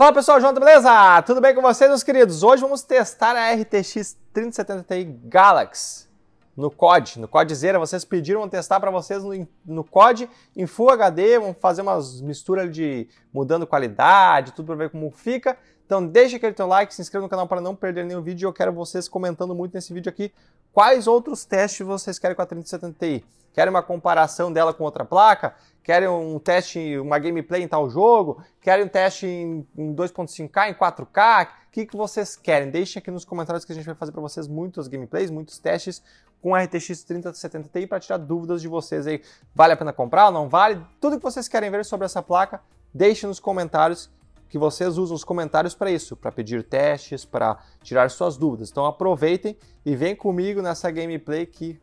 Fala pessoal, Jonathan, beleza? Tudo bem com vocês, meus queridos? Hoje vamos testar a RTX 3070 Ti Galaxy no COD, no COD Zero. Vocês pediram testar para vocês no, no COD em Full HD, vamos fazer umas misturas de mudando qualidade, tudo para ver como fica. Então deixa aquele teu like, se inscreva no canal para não perder nenhum vídeo. Eu quero vocês comentando muito nesse vídeo aqui quais outros testes vocês querem com a 3070 Ti. Querem uma comparação dela com outra placa? Querem um teste, uma gameplay em tal jogo? Querem um teste em, em 2.5K, em 4K? O que, que vocês querem? Deixem aqui nos comentários que a gente vai fazer para vocês muitos gameplays, muitos testes com a RTX 3070 Ti para tirar dúvidas de vocês aí. Vale a pena comprar ou não vale? Tudo que vocês querem ver sobre essa placa, deixem nos comentários que vocês usam os comentários para isso, para pedir testes, para tirar suas dúvidas. Então aproveitem e vem comigo nessa gameplay que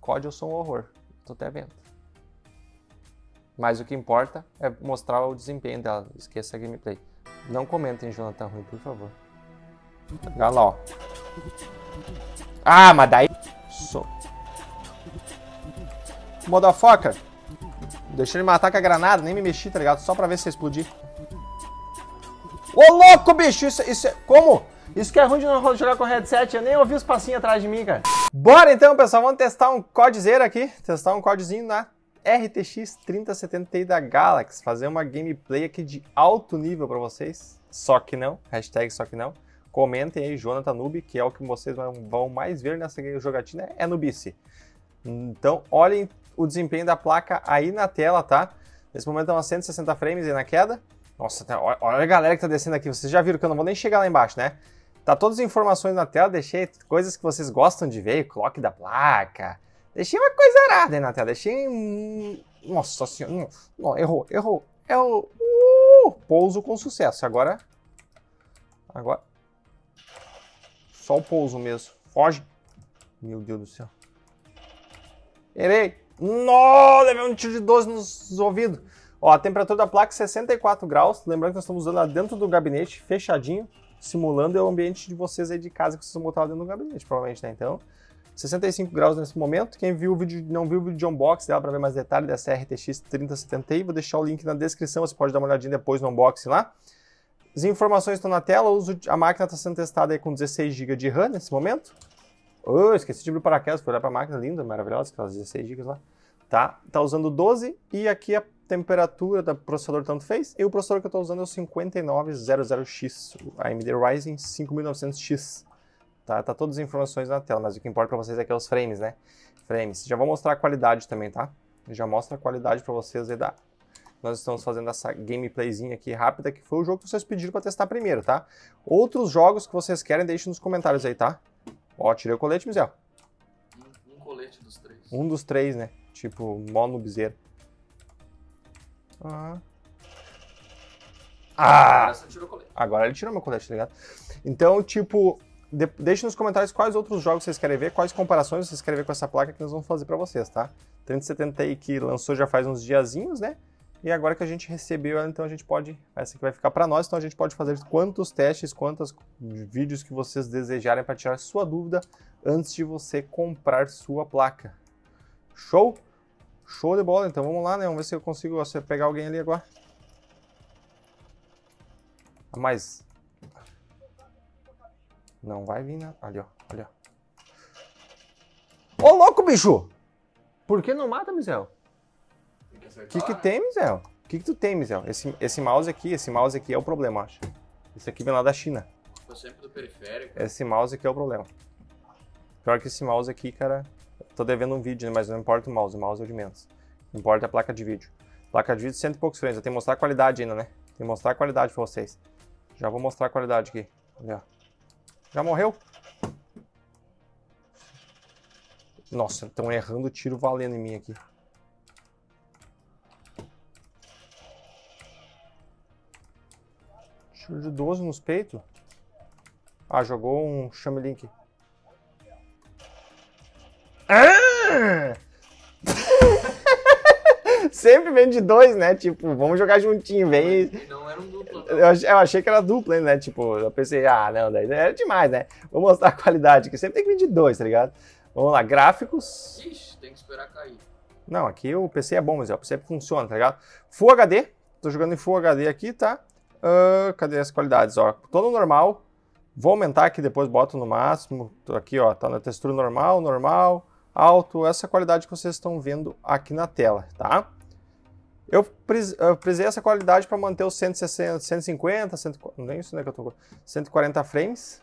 COD eu sou um horror. Tô até vendo. Mas o que importa é mostrar o desempenho dela. Esqueça a gameplay. Não comentem Jonathan Ruim, por favor. Olha lá, ó. Ah, mas daí... So. Motherfucker. Deixa ele matar com a granada, nem me mexi, tá ligado? Só pra ver se explodir. Ô, louco, bicho! Isso, isso é... Como? Isso que é ruim de não jogar com headset, eu nem ouvi os passinhos atrás de mim, cara. Bora então, pessoal, vamos testar um codezeiro aqui, testar um codezinho na RTX 3070 Ti da Galaxy, fazer uma gameplay aqui de alto nível para vocês, só que não, hashtag só que não. Comentem aí, Jonathan Noob, que é o que vocês vão mais ver nessa jogatina, é Nubice. Então, olhem o desempenho da placa aí na tela, tá? Nesse momento estão a 160 frames aí na queda, nossa, tá, olha a galera que tá descendo aqui. Vocês já viram que eu não vou nem chegar lá embaixo, né? Tá todas as informações na tela, deixei coisas que vocês gostam de ver, clock da placa. Deixei uma coisa arada aí na tela, deixei... Nossa senhora, não, errou, errou. É o... Uh, pouso com sucesso. Agora... Agora... Só o pouso mesmo. Foge. Meu Deus do céu. Errei. Nossa, levei um tiro de 12 nos ouvidos. Ó, a temperatura da placa é 64 graus. Lembrando que nós estamos usando ela dentro do gabinete, fechadinho, simulando o ambiente de vocês aí de casa que vocês vão botar dentro do gabinete, provavelmente, né? Então, 65 graus nesse momento. Quem viu o vídeo, não viu o vídeo de unboxing dela para ver mais detalhes dessa RTX 3070 Ti, vou deixar o link na descrição, você pode dar uma olhadinha depois no unboxing lá. As informações estão na tela, uso, a máquina está sendo testada com 16 GB de RAM nesse momento. Oh, esqueci de abrir o paraquedas, fui olhar para a máquina linda, maravilhosa, aquelas 16 GB lá. Tá, tá usando 12 e aqui a temperatura do processador tanto fez. E o processador que eu estou usando é o 5900X, o AMD Ryzen 5900X. Tá, tá todas as informações na tela, mas o que importa para vocês é que é os frames, né? Frames. Já vou mostrar a qualidade também, tá? Já mostra a qualidade para vocês aí da... Nós estamos fazendo essa gameplayzinha aqui rápida, que foi o jogo que vocês pediram para testar primeiro, tá? Outros jogos que vocês querem, deixem nos comentários aí, tá? Ó, tirei o colete, Mizel. Um, um colete dos três. Um dos três, né? Tipo, mó bezerro. Ah. Ah! Agora ele tirou meu colete, tá ligado? Então, tipo, de, deixe nos comentários quais outros jogos vocês querem ver, quais comparações vocês querem ver com essa placa que nós vamos fazer para vocês, tá? 3070 Ti que lançou já faz uns diazinhos, né? E agora que a gente recebeu ela, então a gente pode, essa aqui vai ficar para nós, então a gente pode fazer quantos testes, quantos vídeos que vocês desejarem para tirar sua dúvida antes de você comprar sua placa. Show? Show de bola, então vamos lá, né? Vamos ver se eu consigo pegar alguém ali agora. Ah, mas... Não vai vir, né? Ali, ó. Ó. Ô, louco, bicho! Por que não mata, Mizel? O que que tem, Mizel? O que que tu tem, Mizel? Esse, esse mouse aqui, esse mouse aqui é o problema, acho. Esse aqui vem lá da China. Tô sempre do periférico. Esse mouse aqui é o problema. Pior que esse mouse aqui, cara, Tô devendo um vídeo, mas não importa o mouse, o mouse é o de menos. Importa a placa de vídeo. Placa de vídeo, cento e poucos frames. Eu tenho que mostrar a qualidade ainda, né? Tem que mostrar a qualidade pra vocês. Já vou mostrar a qualidade aqui. Já, Já morreu? Nossa, estão errando o tiro valendo em mim aqui. Tiro de 12 nos peitos. Ah, jogou um chamelink. Ah! Sempre vem de dois, né? Tipo, vamos jogar juntinho, vem. Não era um duplo. Eu, eu achei que era dupla, né? Tipo, eu pensei, ah, não, daí era demais, né? Vou mostrar a qualidade, que sempre tem que vir de dois, tá ligado? Vamos lá, gráficos. Ixi, tem que esperar cair. Não, aqui o PC é bom, mas o PC funciona, tá ligado? Full HD, tô jogando em Full HD aqui, tá? ah, cadê as qualidades? Ó, tô no normal. Vou aumentar aqui, depois boto no máximo. Tô aqui, ó, tá na textura normal, normal, alto. Essa qualidade que vocês estão vendo aqui na tela, tá? Eu, prisei essa qualidade para manter os 160, 150, 100, nem isso, né, que eu tô 140 frames.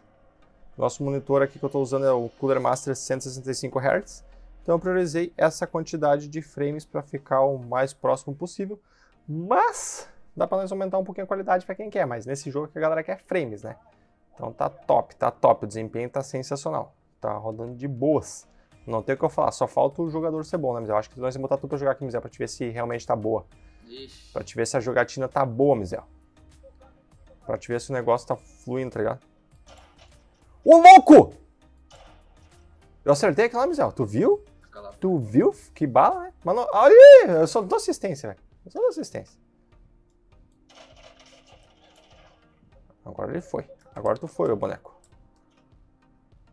Nosso monitor aqui que eu estou usando é o Cooler Master 165 Hz. Então eu priorizei essa quantidade de frames para ficar o mais próximo possível. Mas dá para nós aumentar um pouquinho a qualidade para quem quer, mas nesse jogo que a galera quer frames, né? Então tá top, tá top, o desempenho tá sensacional. Tá rodando de boas. Não tem o que eu falar, só falta o jogador ser bom, né? Mas eu acho que nós vamos botar tudo pra jogar aqui, Mizel, pra te ver se realmente tá boa. Ixi. Pra te ver se a jogatina tá boa, Mizel. Pra te ver se o negócio tá fluindo, tá ligado? Ô, louco! Eu acertei aquela, Mizel. Tu viu? Tu viu? Que bala, né? Mano, olha aí! Eu só dou assistência, velho. Eu só dou assistência. Agora ele foi. Agora tu foi, ô boneco.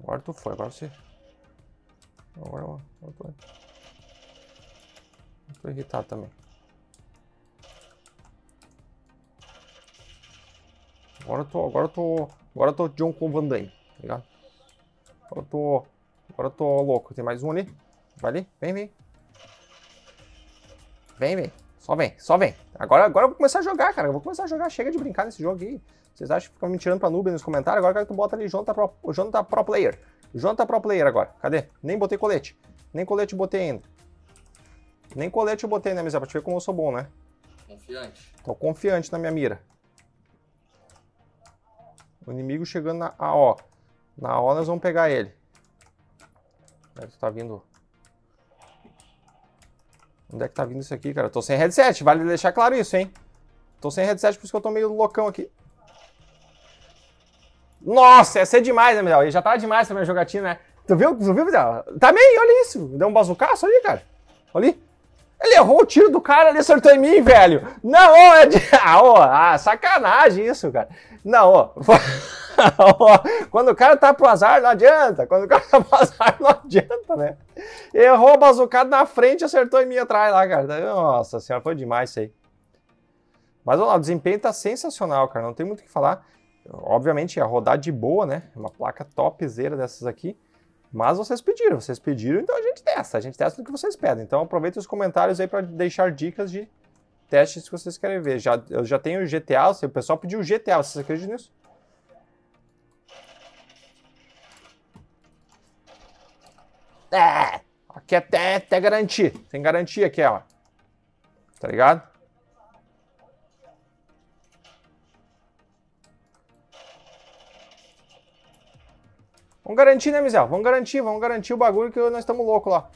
Agora tu foi, agora você. Agora eu tô. Eu tô irritado também. Agora eu tô. Agora eu tô. Agora eu tô John com Van Damme, tá ligado? Agora eu tô. Agora eu tô louco. Tem mais um ali. Vai ali. Vem, vem. Vem, vem. Só vem, só vem. Agora, agora eu vou começar a jogar, cara. Eu vou começar a jogar. Chega de brincar nesse jogo aí. Vocês acham que ficam me tirando pra noob nos comentários? Agora eu quero que tu bota ali Jonathan Pro, o Pro Player. Jonathan Pro Player agora. Cadê? Nem botei colete. Nem colete eu botei ainda. Nem colete eu botei, né, Misa? Pra te ver como eu sou bom, né? Confiante. Tô confiante na minha mira. O inimigo chegando na AO. Na O nós vamos pegar ele. Onde é que tá vindo? Onde é que tá vindo isso aqui, cara? Eu tô sem headset, vale deixar claro isso, hein? Tô sem headset, por isso que eu tô meio loucão aqui. Nossa, essa é demais, né, Miguel? E já tava demais essa minha jogatina, né? Tu viu? Tu viu, Miguel? Também, olha isso. Deu um bazucaço ali, cara. Olha ali. Ele errou o tiro do cara, ele acertou em mim, velho. Não, ô, é de... ah, ô, ah, sacanagem isso, cara. Não, ó. Ó, Quando o cara tá pro azar, não adianta. Quando o cara tá pro azar, não adianta, né? Errou a bazucada na frente, acertou em mim atrás lá, cara. Nossa senhora, foi demais isso aí. Mas olha lá, o desempenho tá sensacional, cara. Não tem muito o que falar. Obviamente ia rodar de boa, né? Uma placa topzera dessas aqui. Mas vocês pediram, vocês pediram, então a gente testa. A gente testa o que vocês pedem. Então aproveita os comentários aí para deixar dicas de testes que vocês querem ver. Já, eu já tenho o GTA, o pessoal pediu o GTA, vocês acreditam nisso? É, aqui é até, até garantir. Tem garantia aqui, ó. Tá ligado? Garantir, né, Mizel? Vamos garantir, vamos garantir o bagulho que nós estamos loucos lá.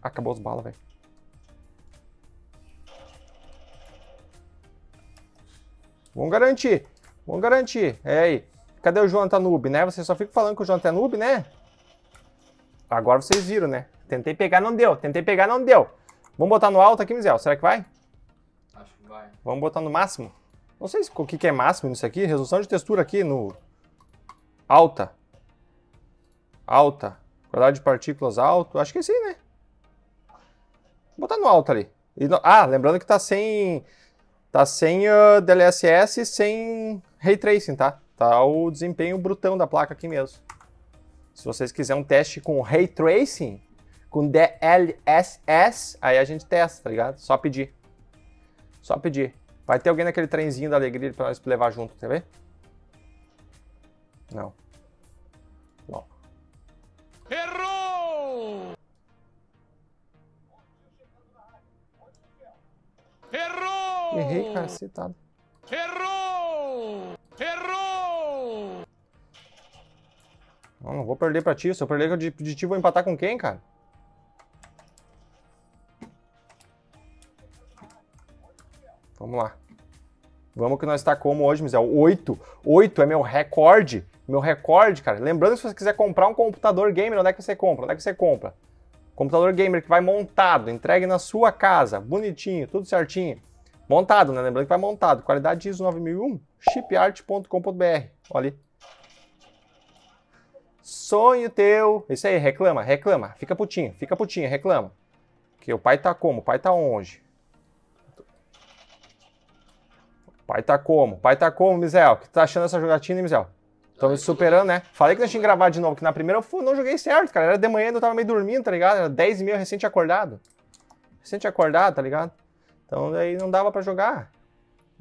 Acabou as balas, velho. Vamos garantir. Vamos garantir. É aí. Cadê o Jonathan Noob, né? Você só fica falando que o Jonathan é noob, né? Agora vocês viram, né? Tentei pegar, não deu. Tentei pegar, não deu. Vamos botar no alto aqui, Mizel. Será que vai? Vai. Vamos botar no máximo. Não sei se, o que, é máximo nisso aqui. Resolução de textura aqui no... Alta. Alta. Qualidade de partículas alto. Acho que é sim, né? Vou botar no alto ali. No- Ah, lembrando que tá sem... Tá sem ah, DLSS sem Ray Tracing, tá? Tá o desempenho brutão da placa aqui mesmo. Se vocês quiserem um teste com Ray Tracing, com DLSS, aí a gente testa, tá ligado? Só pedir. Só pedir. Vai ter alguém naquele trenzinho da alegria pra nós levar junto, quer ver? Não. Não. Errou! Errou! Errei, cacetado. Errou! Errou! Não, não vou perder pra ti. Se eu perder de, de ti, vou empatar com quem, cara? Vamos lá. Vamos que nós está como hoje, Mizel? 8. 8 é meu recorde. Meu recorde, cara. Lembrando que se você quiser comprar um computador gamer, onde é que você compra? Onde é que você compra? Computador gamer que vai montado, entregue na sua casa, bonitinho, tudo certinho. Montado, né? Lembrando que vai montado. Qualidade ISO 9001, chipart.com.br. Olha ali. Sonho teu. Isso aí, reclama, reclama. Fica putinho, fica putinho, reclama. Que o pai tá como? O pai tá onde? Pai tá como? Pai tá como, Mizel? O que tá achando dessa jogatina, Mizel? Tô me superando, né? Falei que nós tinha que gravar de novo, que na primeira eu fui- não joguei certo, cara. Era de manhã, eu tava meio dormindo, tá ligado? Era 10 e meia, recente acordado. Recente acordado, tá ligado? Então daí não dava pra jogar.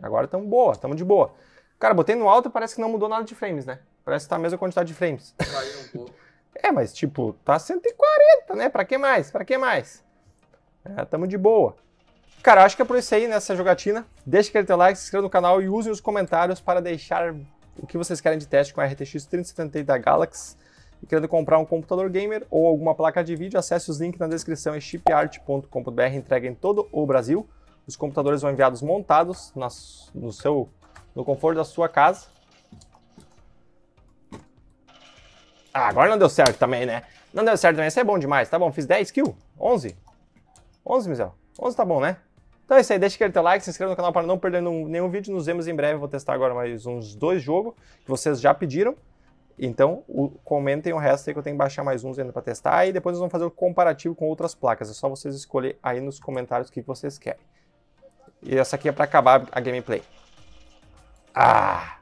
Agora tamo boa, tamo de boa. Cara, botei no alto e parece que não mudou nada de frames, né? Parece que tá a mesma quantidade de frames. Caiu um pouco. É, mas tipo, tá 140, né? Pra que mais? Pra que mais? É, tamo de boa. Cara, acho que é por isso aí nessa jogatina. Deixe aquele teu like, se inscreva no canal e use os comentários para deixar o que vocês querem de teste com a RTX 3070 da Galaxy. E querendo comprar um computador gamer ou alguma placa de vídeo, acesse os links na descrição em chipart.com.br, entrega em todo o Brasil. Os computadores vão enviados montados nas- no seu no conforto da sua casa. Ah, agora não deu certo também, né? Não deu certo também, isso é bom demais. Tá bom, fiz 10 kills? 11? 11, Mizel? 11 tá bom, né? Então é isso aí, deixa aquele teu like, se inscreva no canal para não perder nenhum, vídeo. Nos vemos em breve, vou testar agora mais uns dois jogos que vocês já pediram. Então, o- comentem o resto aí que eu tenho que baixar mais uns ainda para testar. E depois nós vamos fazer o comparativo com outras placas. É só vocês escolher aí nos comentários o que vocês querem. E essa aqui é para acabar a gameplay. Ah!